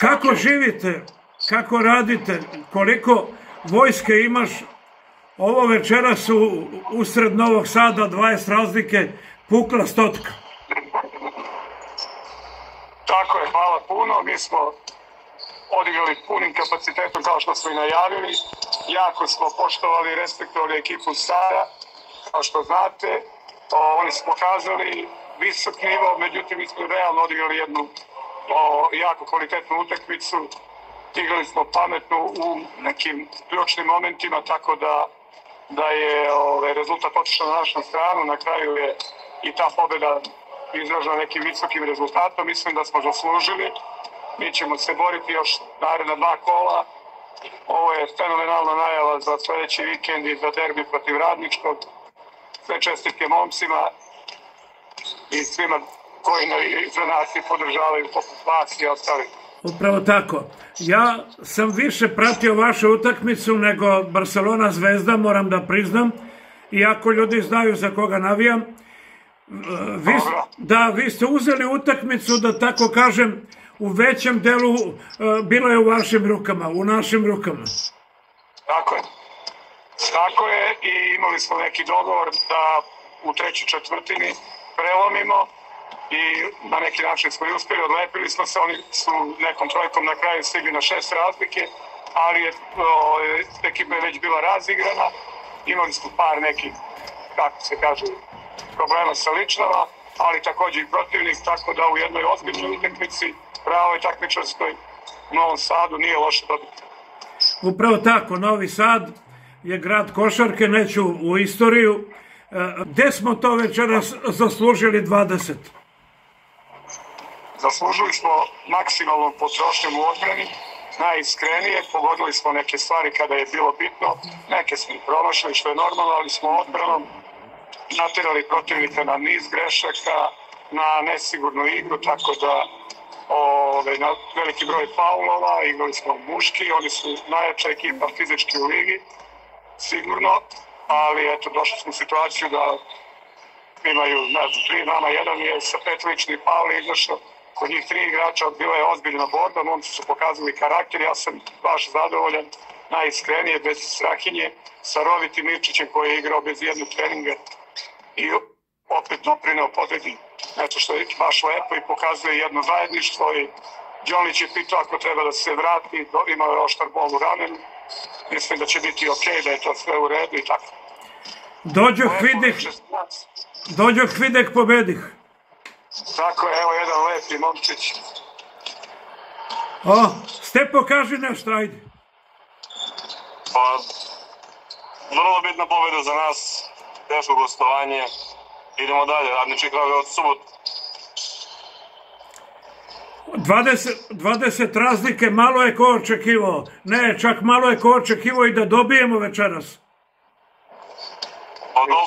Kako živite? Kako radite? Koliko vojske imaš? Ovo večera su usred Novog Sada 20 razlike pukla stotka. Tako je, hvala puno. Mi smo odigrali punim kapacitetom kao što smo i najavili. Jako smo poštovali i respektovali ekipu Stara. Kao što znate, oni su pokazali visok nivo, međutim mi smo realno odigrali jednu o, jako kvalitetnu utakmicu. Igrali smo pametno u nekim ključnim momentima, tako da da je ovaj, rezultat otišao na našu stranu. Na kraju je i ta pobjeda izražena nekim visokim rezultatom. Mislim da smo zaslužili. Mi ćemo se boriti još naredna dva kola. Ovo je fenomenalna najava za sledeći vikend i za derbi protiv Radničkog. Sve čestitke momcima i svima koji za nas i podržavaju poput vas i ostali. Upravo tako. Ja sam više pratio vašu utakmicu nego Barcelona Zvezda, moram da priznam. Iako ljudi znaju za koga navijam. Vi, da, vi ste uzeli utakmicu, da tako kažem, u većem delu bilo je u vašim rukama, u našim rukama. Tako je. Tako je i imali smo neki dogovor da u trećoj četvrtini prelomimo i na neki način smo i uspeli, odlepili smo se, oni su nekom trojkom na kraju stigli na šest razlike, ali je, o, ekipa je već bila razigrana, imali smo par nekih, kako se kaže, problema sa ličnama, ali takođe i protivnik, tako da u jednoj ozbiljnoj utakmici, pravoj takmičarskoj, u Novom Sadu nije loše dobiti. Upravo tako, Novi Sad je grad košarke, neću u istoriju. Gde smo to večeras zaslužili 20? Zaslužili smo maksimalnom potrošnjom u odbrani, najiskrenije, pogodili smo neke stvari kada je bilo bitno, neke smo i promašali što je normalno, ali smo odbranom naterali protivnika na niz grešaka, na nesigurnu igru, tako da ove, na veliki broj faulova, igrali smo muški, oni su najjača ekipa fizički u ligi, sigurno, ali eto, došli smo u situaciju da imaju, ne znam, tri nama, jedan je sa pet ličnih fauli izašao, kod njih tri igrača bila je ozbiljna borba, momci su pokazali karakter, ja sam baš zadovoljan, najiskrenije, bez strahinje, sa Roviti Mirčićem koji je igrao bez jednog treninga i opet doprineo pobedi. Eto što je baš lepo i pokazuje jedno zajedništvo i Đonić je pitao ako treba da se vrati, imao je oštar bol u ramenu, mislim da će biti ok, da je to sve u redu i tako. Dođoh videh, dođoh videh pobedih. Tako je, evo jedan lepi momčić. O, Stepo, kaži nešto, ajde. Pa, vrlo bitna pobjeda za nas, teško gostovanje. Idemo dalje, radnički kraj od subot. 20, 20 razlike, malo je ko očekivao. Ne, čak malo je ko očekivao i da dobijemo večeras. Pa do,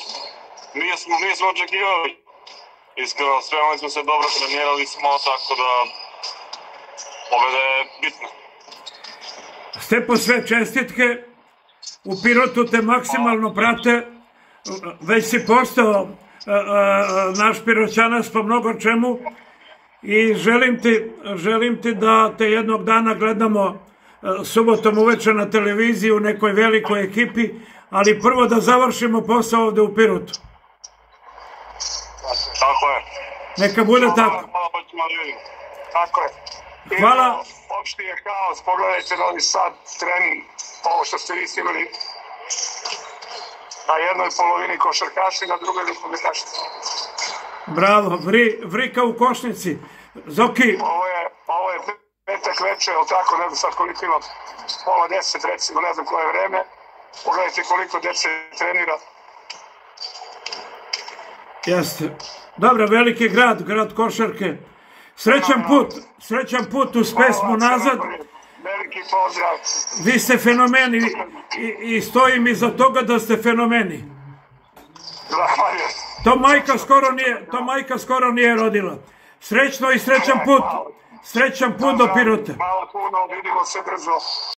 nije smo, nije smo očekivali. Iskreno, spremali smo se dobro, trenirali smo, tako da pobjeda je bitna. Stepo, sve čestitke. U Pirotu te maksimalno prate. Već si postao naš piroćanac po mnogo čemu i želim ti, želim ti da te jednog dana gledamo subotom uveče na televiziji u nekoj velikoj ekipi, ali prvo da završimo posao ovde u Pirotu. Tako je. Neka bude tako. Hvala, pa ćemo da vidimo. Tako je. Hvala. Opšti je haos, pogledajte Novi Sad, trening, ovo što ste vi imali na jednoj polovini košarkaši, na drugoj rukometaši. Bravo, vri, vrika u košnici. Zoki, Ovo je, ovo je petak veče, ali tako, ne znam sad koliko ima, pola deset recimo, ne znam koje je vreme. Pogledajte koliko dece trenira. jeste. Dobro, veliki grad, grad košarke. Srećan put, srećan put uz pesmu nazad. Veliki pozdrav. Vi ste fenomeni i, i stojim iza toga da ste fenomeni. To majka skoro nije, to majka skoro nije rodila. Srećno i srećan put. Srećan put do Pirota. Hvala puno, vidimo se brzo.